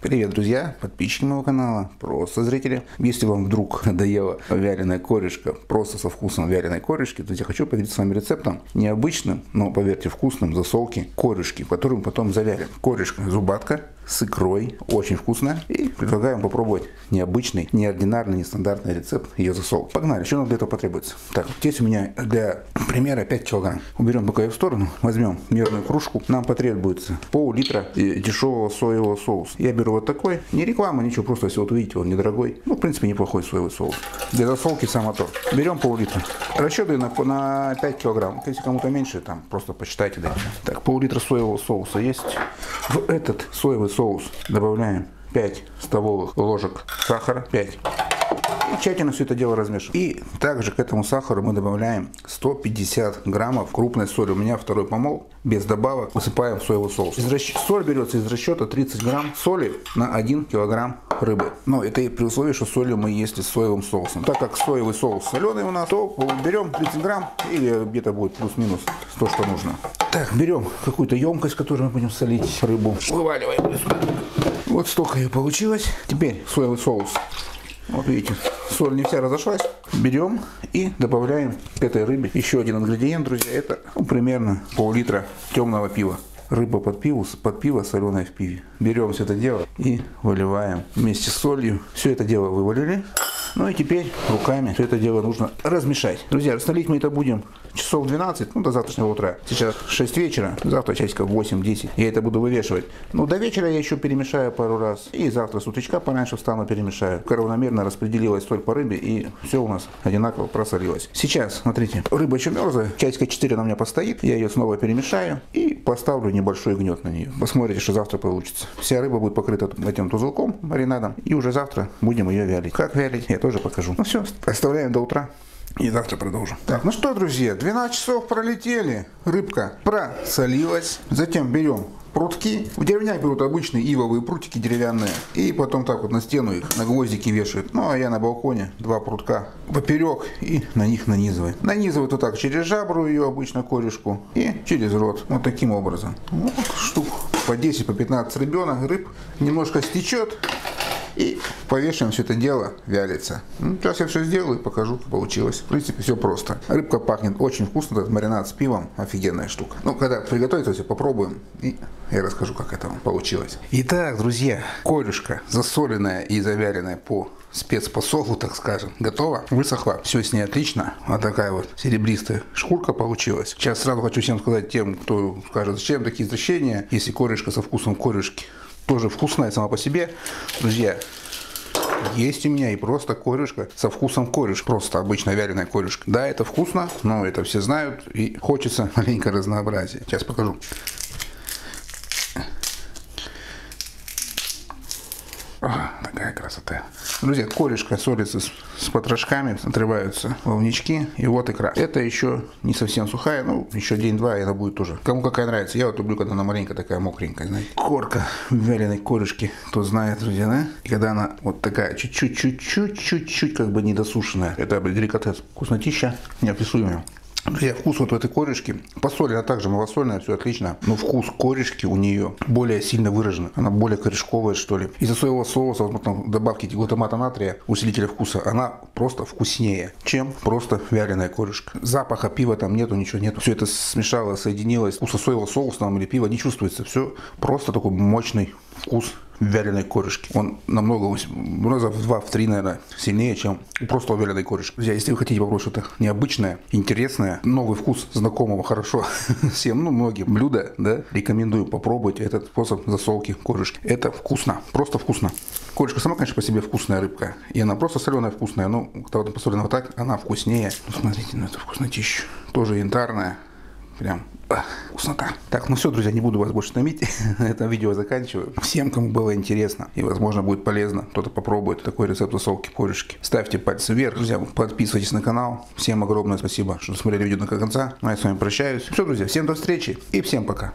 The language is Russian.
Привет, друзья, подписчики моего канала, просто зрители. Если вам вдруг надоела вяленая корешка, просто со вкусом вяленой корешки, то я хочу поделиться с вами рецептом необычным, но, поверьте, вкусным засолки корешки, которую мы потом завялим. Корешка зубатка с икрой, очень вкусная. И предлагаю вам попробовать необычный, неординарный, нестандартный рецепт ее засолки. Погнали, что нам для этого потребуется? Так, здесь у меня для примера 5 килограмм. Уберем пока ее в сторону, возьмем мерную кружку. Нам потребуется пол-литра дешевого соевого соуса. Я беру вот такой, не реклама, ничего, просто если вот увидите, он недорогой. Ну, в принципе, неплохой соевый соус. Для засолки само то. Берем пол-литра. Расчетую на, на 5 килограмм. Если кому-то меньше, там просто посчитайте дальше. Так, пол-литра соевого соуса есть. В этот соевый соус добавляем 5 столовых ложек сахара, 5 тщательно все это дело размешиваем. И также к этому сахару мы добавляем 150 граммов крупной соли. У меня второй помол, без добавок, высыпаем в соевый соус. Расч... Соль берется из расчета 30 грамм соли на 1 килограмм рыбы. Но это и при условии, что солью мы если с соевым соусом. Так как соевый соус соленый у нас, то берем 30 грамм или где-то будет плюс-минус то, что нужно. Так, берем какую-то емкость, в которой мы будем солить рыбу. Вываливаем. Вот столько ее получилось. Теперь соевый соус вот видите, соль не вся разошлась. Берем и добавляем к этой рыбе еще один ингредиент, друзья. Это ну, примерно пол-литра темного пива. Рыба под пиво, под пиво соленое в пиве. Берем все это дело и выливаем вместе с солью. Все это дело вывалили. Ну и теперь руками все это дело нужно размешать. Друзья, рассолить мы это будем часов 12, ну до завтрашнего утра. Сейчас 6 вечера, завтра часиков 8-10. Я это буду вывешивать. Ну до вечера я еще перемешаю пару раз. И завтра с утечка пораньше встану перемешаю. Равномерно распределилась соль по рыбе и все у нас одинаково просолилось. Сейчас, смотрите, рыба еще мерзлая, часика 4 на меня постоит. Я ее снова перемешаю и поставлю небольшой гнет на нее. Посмотрите, что завтра получится. Вся рыба будет покрыта этим тузелком, маринадом. И уже завтра будем ее вялить. Как вялить, я тоже покажу. Ну все, оставляем до утра. И завтра продолжим. Так, ну что, друзья, 12 часов пролетели. Рыбка просолилась. Затем берем прутки. В деревнях берут обычные ивовые прутики деревянные. И потом так вот на стену их на гвоздики вешают. Ну, а я на балконе два прутка поперек и на них нанизываю. Нанизывают вот так через жабру ее обычно корешку и через рот. Вот таким образом. Вот штук по 10, по 15 рыбенок, рыб немножко стечет. И повешиваем все это дело, вялится. Ну, сейчас я все сделаю и покажу, как получилось. В принципе, все просто. Рыбка пахнет очень вкусно, этот маринад с пивом, офигенная штука. Ну, когда приготовится, все попробуем и я расскажу, как это получилось. Итак, друзья, корюшка засоленная и завяренная по спецпосолу, так скажем, готова, высохла, все с ней отлично, вот такая вот серебристая шкурка получилась. Сейчас сразу хочу всем сказать тем, кто скажет, зачем такие извращения, если корешка со вкусом корюшки тоже вкусная сама по себе. Друзья, есть у меня и просто корюшка со вкусом корюш. Просто обычная вяленая корюшка. Да, это вкусно, но это все знают. И хочется маленько разнообразия. Сейчас покажу. Друзья, корешка солится с, с потрошками, отрываются волнички, и вот икра. Это еще не совсем сухая, ну, еще день-два, и она будет тоже. Кому какая нравится. Я вот люблю, когда она маленькая, такая мокренькая, знаете. Корка вяленой корешки, кто знает, друзья, да? И когда она вот такая, чуть-чуть, чуть-чуть, чуть-чуть, как бы недосушенная. Это деликатес. Вкуснотища неописуемая. Друзья, вкус вот в этой корешки, по соли она также малосольная, все отлично, но вкус корешки у нее более сильно выражен, она более корешковая что ли. Из-за соевого соуса, возможно, добавки глутамата натрия, усилителя вкуса, она просто вкуснее, чем просто вяленая корешка. Запаха пива там нету, ничего нету. Все это смешалось, соединилось, вкуса соевого соуса там или пива не чувствуется, все просто такой мощный вкус вяленой корешки. Он намного, раза в два, в три, наверное, сильнее, чем просто вяленой корешки. Друзья, если вы хотите попробовать что-то необычное, интересное, новый вкус знакомого хорошо всем, ну, многим блюда, да, рекомендую попробовать этот способ засолки корешки. Это вкусно, просто вкусно. Корешка сама, конечно, по себе вкусная рыбка. И она просто соленая вкусная, но когда вот посолена вот так, она вкуснее. Смотрите на эту вкуснотищу. Тоже янтарная. Прям вкуснота. Так, ну все, друзья, не буду вас больше томить. Это видео заканчиваю. Всем, кому было интересно и, возможно, будет полезно, кто-то попробует такой рецепт засолки корешки. Ставьте пальцы вверх. Друзья, подписывайтесь на канал. Всем огромное спасибо, что смотрели видео до конца. Ну, а я с вами прощаюсь. Все, друзья, всем до встречи и всем пока.